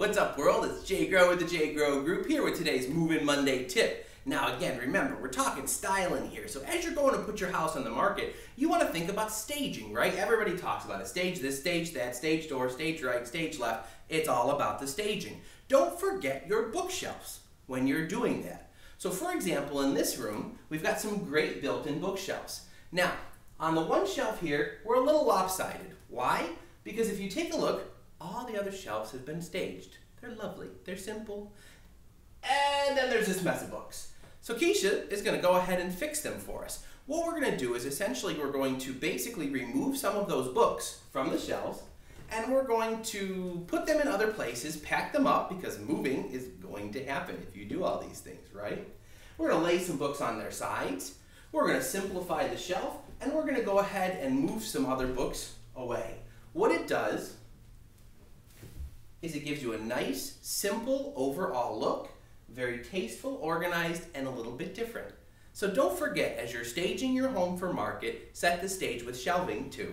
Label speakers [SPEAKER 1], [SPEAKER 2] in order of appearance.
[SPEAKER 1] What's up, world? It's Jay Groah with the Jay Groah Group here with today's Moving Monday tip. Now, again, remember, we're talking styling here. So, as you're going to put your house on the market, you want to think about staging, right? Everybody talks about it stage this, stage that, stage door, stage right, stage left. It's all about the staging. Don't forget your bookshelves when you're doing that. So, for example, in this room, we've got some great built in bookshelves. Now, on the one shelf here, we're a little lopsided. Why? Because if you take a look, all the other shelves have been staged. They're lovely, they're simple. And then there's this mess of books. So Keisha is going to go ahead and fix them for us. What we're going to do is essentially we're going to basically remove some of those books from the shelves and we're going to put them in other places, pack them up because moving is going to happen if you do all these things, right? We're going to lay some books on their sides. We're going to simplify the shelf and we're going to go ahead and move some other books away. What it does gives you a nice, simple overall look, very tasteful, organized, and a little bit different. So don't forget, as you're staging your home for market, set the stage with shelving too.